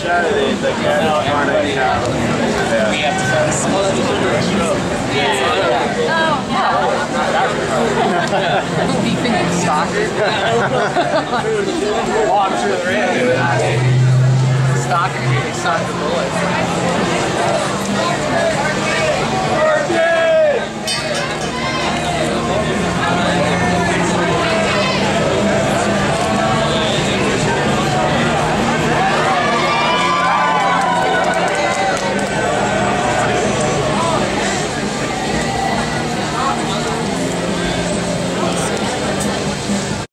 Saturday, the guy trying to, you Yeah. We have to Beefing with soccer. Walk through the ring. Stalker you're the bullets.